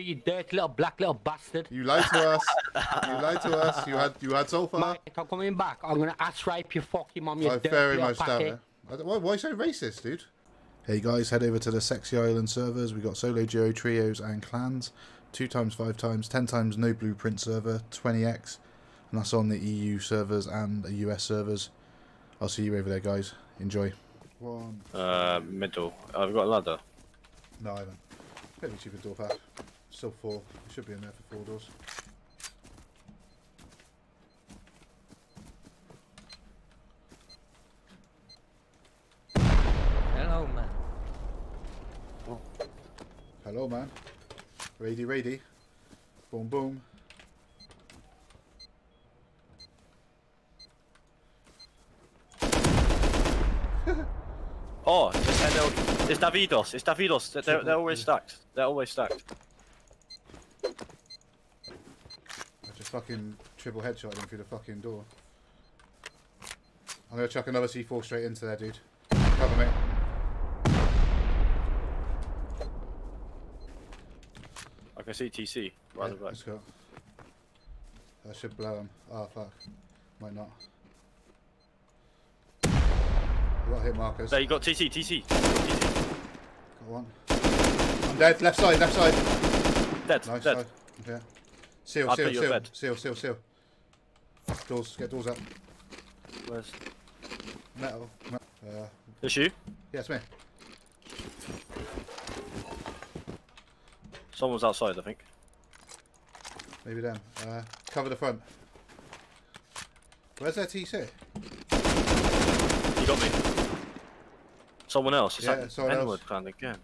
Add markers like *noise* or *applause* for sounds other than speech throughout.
You dirty little black little bastard. You lied to us. You *laughs* lied to us. You had you had sulfur. Mate, I'm coming back. I'm gonna ass rape your fucking mum, you I dirty very little much doubt packet. it. I don't- Why, why so racist, dude? Hey guys, head over to the Sexy Island servers. We got solo, duo, trios, and clans. Two times, five times, ten times no blueprint server, 20x, and that's on the EU servers and the US servers. I'll see you over there, guys. Enjoy. One. Uh, middle. I've got a ladder. No, I haven't. Bit of a stupid door path. Still four. It should be in there for four doors. Hello, man. Hello, man. Ready, ready. Boom, boom. *laughs* Oh, it's, and it's Davidos. It's Davidos. They're, they're, they're always stacked. They're always stacked. I just fucking triple headshot him through the fucking door. I'm gonna chuck another C4 straight into there, dude. Cover me. I can see TC Yeah, right back. let's go. That should blow him. Oh fuck. Might not. I got hit markers. There, you got TC, TC. TC. Got one. I'm dead. Left side, left side. Dead, Nice dead. side. Yeah. Seal, I'll seal, seal, bed. seal, seal, seal. Doors, get doors up. Where's... Metal. metal. Uh, It's you? yeah, it's me. Someone's outside, I think. Maybe them. Uh, cover the front. Where's their TC? You got me. Someone else. It's Yeah, that someone else. N-word clan again.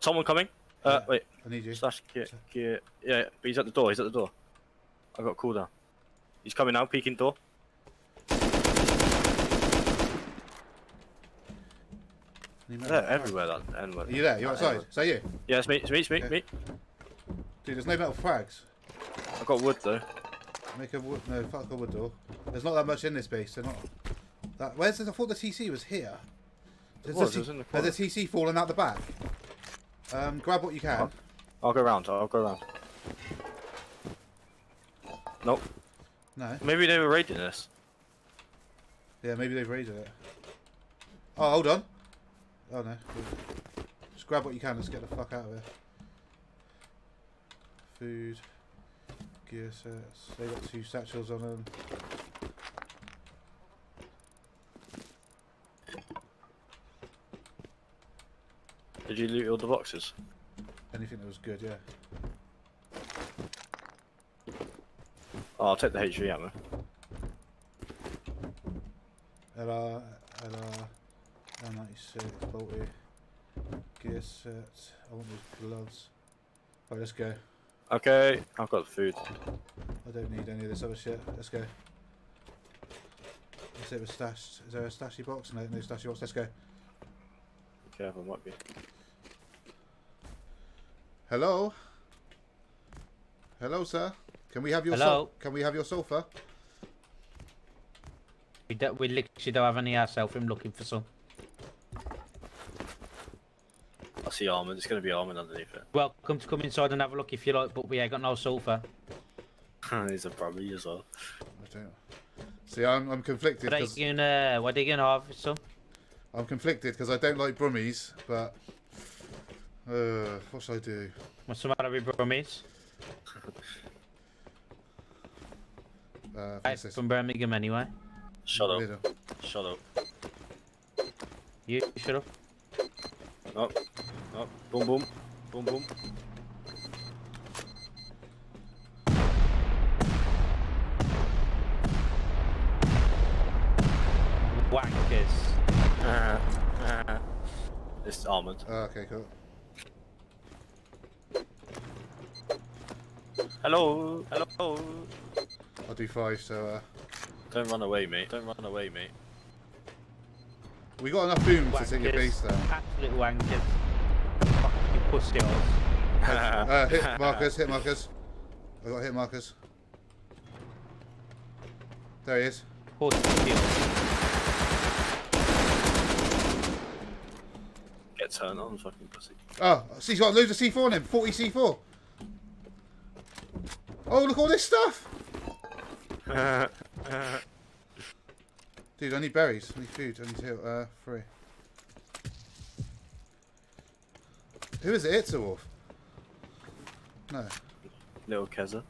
Someone coming? Uh, Yeah. wait. I need you. Slash gear, gear. Yeah, but he's at the door. He's at the door. I got cooldown. He's coming now, peeking door. They're everywhere, that N-word. Are you there? You outside? Is that you? Yeah, it's me. It's me. It's me. Okay. me. Dude, there's no metal frags. I got wood though. Make a wood. No, fuck a wood door. There's not that much in this base. They're not. That. Where's the? I thought the TC was here. There's, was, a, was the there's a TC falling out the back. Um, grab what you can. Oh. I'll go round. I'll go round. Nope. No. Maybe they were raiding this. Yeah, maybe they've raided it. Oh, hold on. Oh no. Just grab what you can. Let's get the fuck out of here. Food. Gear sets. They got two satchels on them. Did you loot all the boxes? Anything that was good, yeah. Oh, I'll take the HV ammo. LR, LR, L96, bolty, gear set. I want those gloves. Right, let's go. Okay, I've got the food. I don't need any of this other shit. Let's go. Let's see if it's stashed. Is there a stashy box? No, no stashy box. Let's go. Careful, might be. Hello. Hello, sir. Can we have your Hello? Sol- Can we have your sofa? We, don't, we literally don't have any ourselves. I'm looking for some. I see almond. It's going to be almond underneath it. Welcome to come inside and have a look if you like, but we ain't got no sulfur. *laughs* it. He's a probably as well. I don't. See, I'm I'm conflicted What are you gonna, what are you gonna harvest some? I'm conflicted because I don't like brummies, but uh, what should I do? What's the matter with Brummies? Uh, I'm from Birmingham anyway. Shut up. Middle. Shut up. You shut up. Up. Up. Boom, boom. Boom, boom. Wankers. It's almond. Oh, okay, cool. Hello. Hello. I'll do five. So uh, Don't run away, mate. Don't run away, mate. we got enough boom to take your Wankers. base down. Absolute wankers. Fucking pussy holes. *laughs* Uh, hit markers, hit markers. I got hit markers. There he is. Pussy holes. Get turn on, fucking pussy. Oh, so he's got loads of C4 on him. 40 C4. Oh, look all this stuff. *laughs* Dude, I need berries. I need food. I need to heal. Uh, free. Who is it? It's a wolf. No. Little Keza.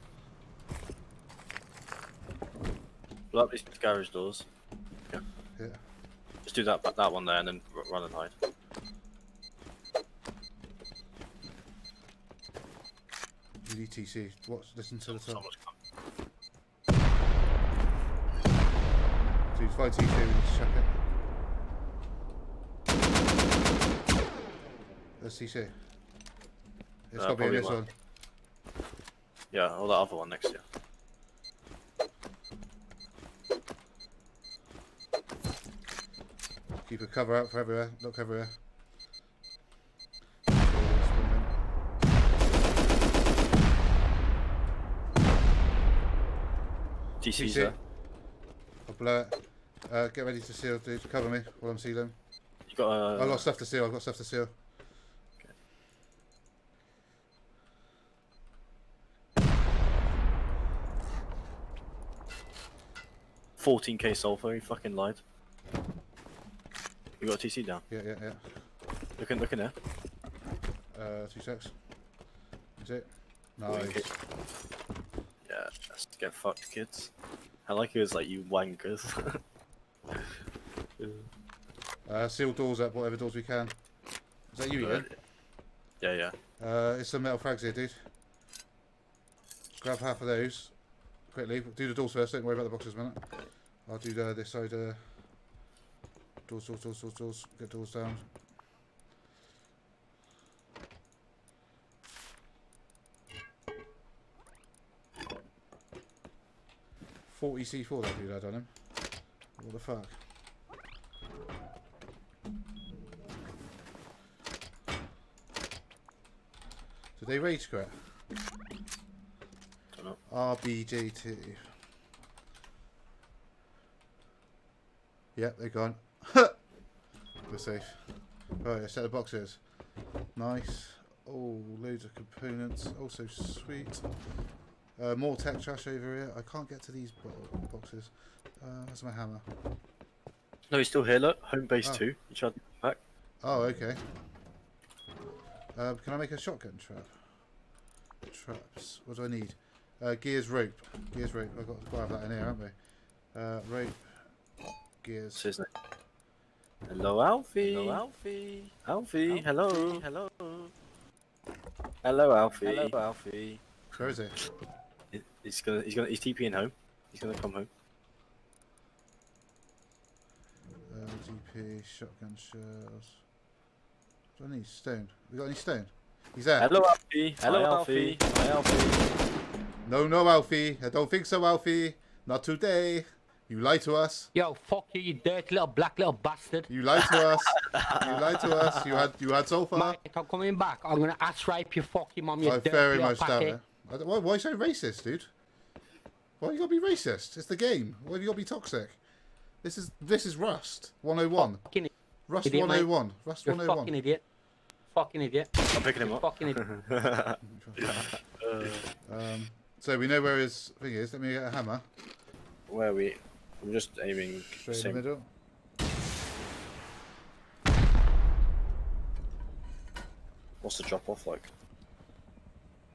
Lock these garage doors. Yeah. Yeah. Just do that that one there and then run and hide. UDTC. Watch. Listen to the top. Dude, fight TC. We need to check it. There's TC. It's Uh, got to be in this one. Yeah, or that other one next to you. Keep a cover out for everywhere. Look everywhere. TC's TC. there. I'll blow it. Uh, get ready to seal, dude. Cover me while I'm sealing. You got a. I've got stuff to seal. I've got stuff to seal. 14k sulfur, you fucking lied. You got a TC down. Yeah, yeah, yeah. Looking, looking there. Uh, two secs. Is it? Okay. Nice. Yeah, let's get fucked, kids. I like it was like you wankers. *laughs* Uh, seal doors up, whatever doors we can. Is that you again? yeah, yeah. Uh, it's some metal frags here, dude. Grab half of those. Quickly. Do the doors first, don't worry about the boxes a minute. I'll do the, this side. Uh, doors, doors, doors, doors, doors. Get doors down. Forty C four that dude had on him. What the fuck? Did they rage quit? RBJT. Yep, they're gone. *laughs* We're safe. Right, a set of boxes. Nice. Oh, loads of components. Also sweet. Uh, more tech trash over here. I can't get to these boxes. Uh, where's my hammer? No, he's still here, look. Home base Oh. 2. You tried back. Oh, okay. Uh, can I make a shotgun trap? Traps. What do I need? Uh, gears rope. Gears rope. I've got to have that in here, haven't we? Uh, rope. Gears. What's his name? Hello, Alfie. Hello, Alfie. Alfie. Hello. Hello. Hello, Alfie. Hello, Alfie. Where is it? He- He's gonna. He's gonna. He's TPing home. He's gonna come home. Uh, GP, shotgun shells. Do I need stone? We got any stone? He's there. Hello, Alfie. Hello, Hi, Alfie. Hi, Alfie. No, no, Alfie. I don't think so, Alfie. Not today. You lied to us. Yo, fuck you, you dirty little black little bastard. You lied to us. You lied to us. You had you had sulfur. Mate, I'm coming back. I'm gonna ass rape your fucking mum, you I dirty very little much doubt packet. it. I don't- why, why so racist, dude? Why you gotta be racist? It's the game. Why have you gotta be toxic? This is this is Rust 101. Fucking, Rust idiot, mate. 101. Rust you're a fucking 101. idiot. Fucking idiot. I'm picking him up. Fucking idiot. *laughs* Um, so we know where his thing is. Let me get a hammer. Where are we? I'm just aiming. Straight in the middle. What's the drop off like?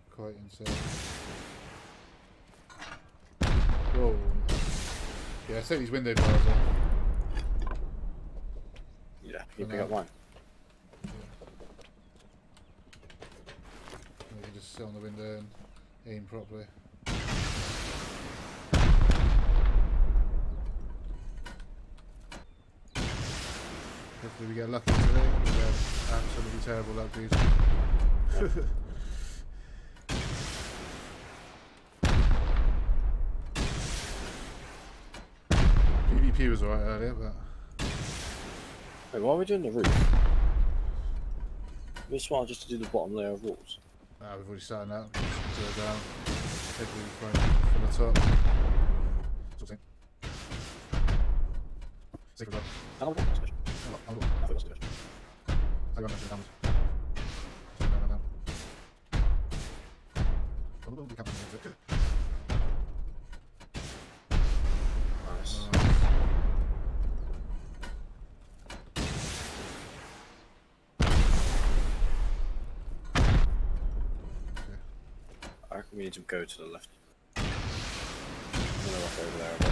Quite insane. Whoa. Yeah, set these window bars on. Yeah. You pick up mine. We can just sit on the window and aim properly. Hopefully we get lucky today. We absolutely terrible luck, dude. *laughs* PvP was alright earlier, but Wait, why are we doing the roof? It's smart just to do the bottom layer of walls. ah, we've already started out. Let's go down. Hopefully find from the top. Sort of. Secret door. I don't want this. I thought it was good. I got nothing damage. Down, down, down. Oh, no, we can't we need to go to the left. I'm gonna walk over there a bit.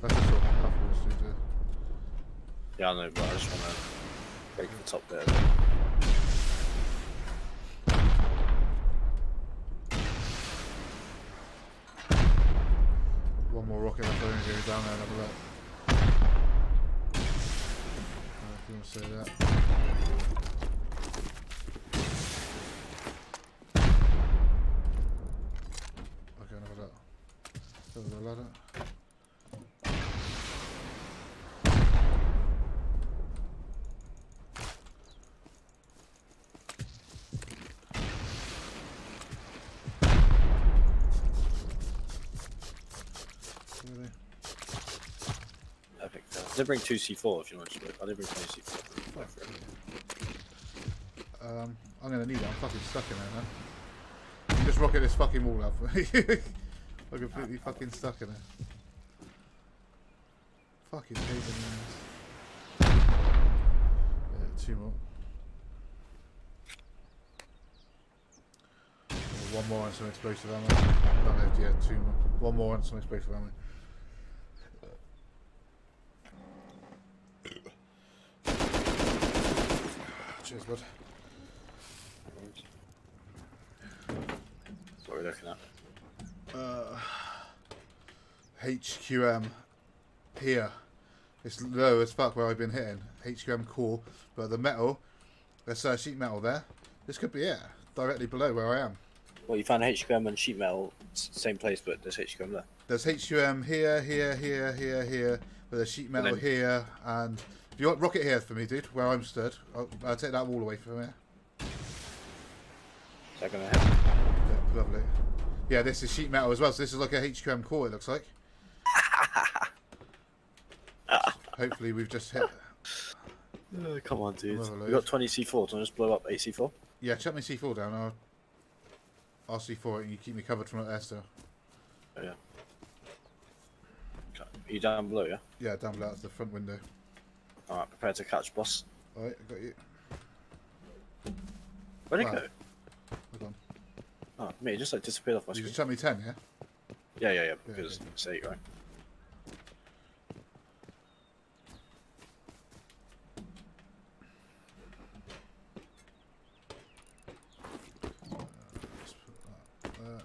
That's just what uh, Yeah, I know, but I just wanna break the top bit. One more rocket left, I'm going to go down there and have a look. To say that. Okay, look. Over the ladder. Did bring two C4 if you want to. I did bring two C4. Um, I'm gonna need it. I'm fucking stuck in there, man. Just rocket this fucking wall up. *laughs* I'm completely fucking stuck in there. Fucking pain in. Yeah, two more. Oh, One more and some explosive ammo. Yeah, two more. One more and some explosive ammo. Cheers, bud. What are we looking at? uh, HQM here. It's low as fuck where I've been hitting. HQM core, but the metal, there's uh, sheet metal there. This could be it, directly below where I am. Well, you found HQM and sheet metal, same place, but there's HQM there. There's HQM here, here, here, here, here, but there's sheet metal then- here, and if you want rocket here for me, dude, where I'm stood, I'll, I'll take that wall away from here. That gonna? Yeah, lovely. Yeah, this is sheet metal as well, so this is like a HQM core, it looks like. *laughs* Hopefully we've just hit. Uh, come on, dude. Another We load. got 20 C4. Do you want to just blow up 8 C4? Yeah, chuck me C4 down. I'll, I'll C4 it and you keep me covered from up there still. Oh, yeah. Are you down below, yeah? Yeah, down below, that's the front window. Alright, prepare to catch boss. Alright, I got you. Where'd it go? Hold on. Oh, mate, it just like disappeared off my You screen. just chuck me 10, yeah? Yeah, yeah, yeah, Yeah, because yeah. it's 8, right? Let's put that there.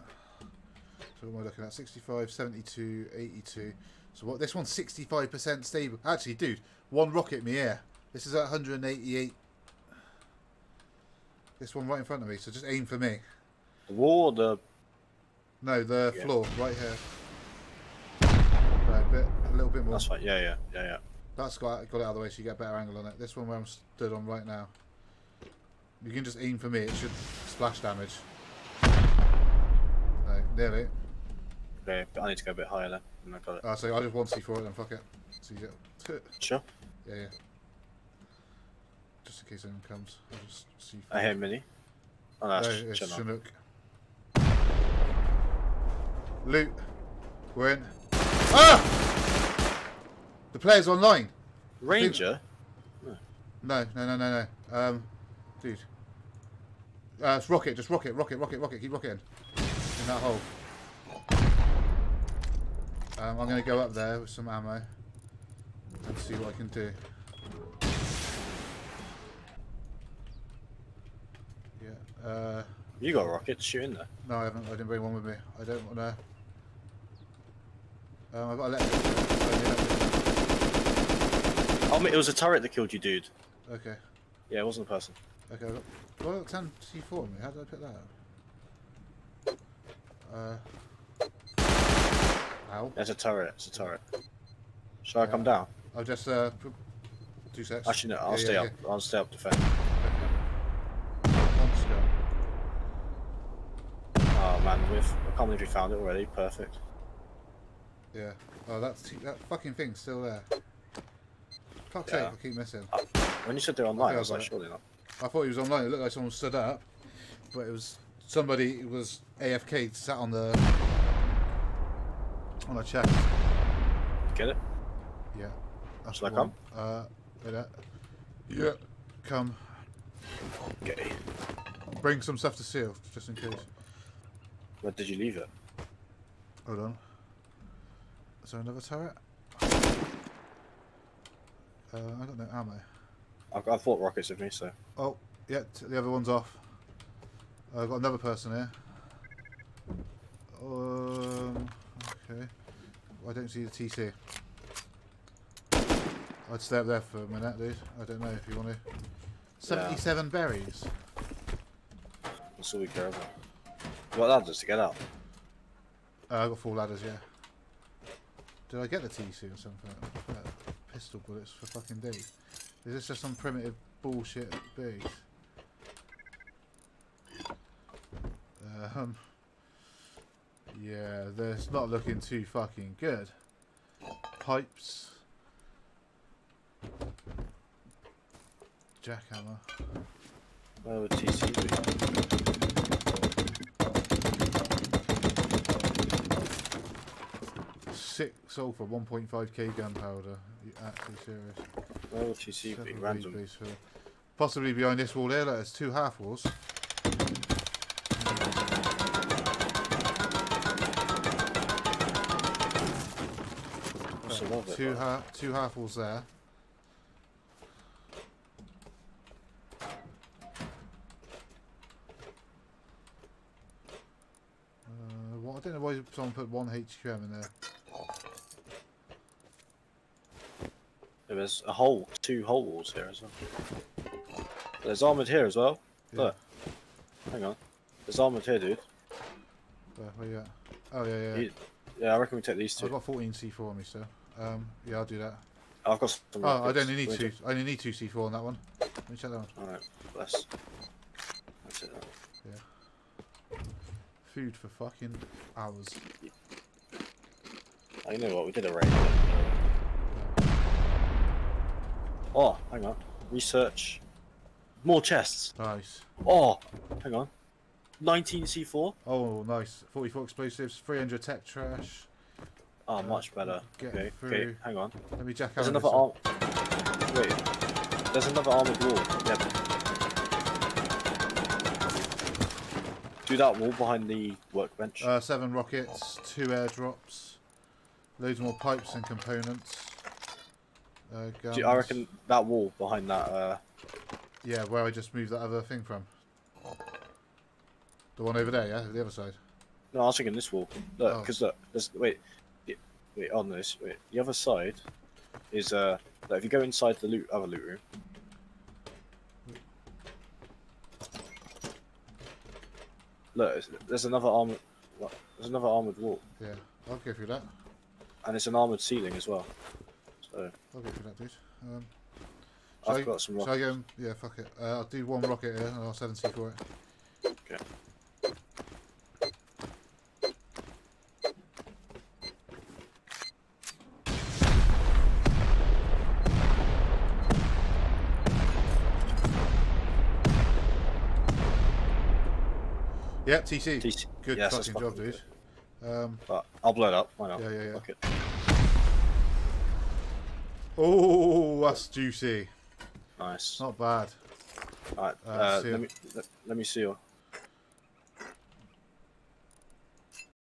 So what am I looking at? 65, 72, 82. So what? This one's 65% stable. Actually, dude, one rocket me here. This is at 188. This one right in front of me, so just aim for me. The wall the... No, the Yeah. floor, right here. Right, a bit, a little bit more. That's fine, yeah, yeah, yeah, yeah. That's got, got it out of the way so you get a better angle on it. This one where I'm stood on right now. You can just aim for me, it should splash damage. No, nearly. Okay, but I need to go a bit higher then. And I got it. Oh, so I just want C4 then, fuck it. So you get, Sure. yeah, yeah. Just in case anyone comes, I'll just C4. I hear Mini. Oh, no, No, that's it's Chinook. Loot. We're in. Ah! The player's online. Ranger? No, no, no, no, no. Um, dude. Uh, it's rocket, just rocket, rocket, rocket, rocket. Keep rocketing. In that hole. Um, I'm going to go up there with some ammo and see what I can do. Yeah. Uh, You got a rocket, shoot in there. no, I haven't. I didn't bring one with me. I don't want to. Um, I've got electric. Oh, mate, it was a turret that killed you, dude. Okay. Yeah, it wasn't a person. Okay, I've got, well, I've got 10 C4 on me. How did I pick that up? Uh. Ow. It's a turret, it's a turret. Shall I come down? I'll just, uh. Two seconds. Actually, no, I'll Yeah, stay yeah, up. I'll stay up defend. yeah. Oh man, we've, I can't believe we found it already. Perfect. Yeah. Oh, that's that fucking thing's still there. Fuck's Yeah. sake, I keep missing. When you said they're online, I I was like, it. surely not. I thought he was online. It looked like someone stood up, but it was somebody was AFK sat on the on a chest. Get it? Yeah. That's Shall I the one. Uh, wait that. Yeah. Come. Okay. Bring some stuff to seal, just in case. Where did you leave it? Hold on. Is there another turret? Uh, I got no ammo. I've, I've bought rockets with me, so. Oh, yeah, t- the other one's off. I've got another person here. Um, okay. I don't see the TC. I'd stay up there for a minute, dude. I don't know if you want to. 77 berries. That's all we care about. What ladders to get up? Uh, I got four ladders, yeah. Did I get the TC or something? Yeah, pistol bullets for fucking days. Is this just some primitive bullshit base? Um. Yeah, that's not looking too fucking good. Pipes. Jackhammer. Where would TC be? Six sulfur, 1.5k gunpowder. You actually serious? Where would TC be? Random. Possibly behind this wall here, like, there's two half walls. Love it? Two like? half two half walls there. Uh, what, I don't know why someone put one HQM in there. There's a hole, two hole walls here as well. There's armored here as well. Yeah. Look. Hang on. There's armored here, dude. Where, where you at? Oh yeah, yeah. You- Yeah, I reckon we take these two. I've got 14 C4 on me still. Um, yeah, I'll do that. I've got some. Oh, I only need two. I only need two C4 on that one. Let me check that one. Alright, bless. That's it. Yeah. Food for fucking hours. Oh, you know what? We did a raid. Oh, hang on. Research. More chests. Nice. Oh, hang on. 19 C4. Oh, nice. 44 explosives, 300 tech trash. Oh, much better. get Okay, through. okay, hang on. Let me jack There's another arm. Wait. There's another armored wall. Yep. Do that wall behind the workbench. Uh, seven rockets, two airdrops, loads more pipes and components. Uh. Do you- I reckon that wall behind that. Uh, Yeah, where I just moved that other thing from. The one over there, yeah, the other side. no, I was thinking this wall. Look, Oh. because look, there's wait, wait on this. Wait, the other side is uh. If you go inside the loot, other loot room. Look, there's- another armored. what? There's another armored wall, Yeah, I'll go through that. and it's an armored ceiling as well. So I'll go through that, dude. Um, I've I- got some Shall I rockets. go? Yeah, fuck it. Uh, I'll do one rocket here and I'll 7C for it. Okay. Yeah, TC. TC. Good Yes, fucking job, dude. Um, But I'll blow it up. Why not? Yeah, yeah, yeah. Fuck it. oh, that's juicy. Nice. Not bad. Alright, uh, uh, let me let, let me see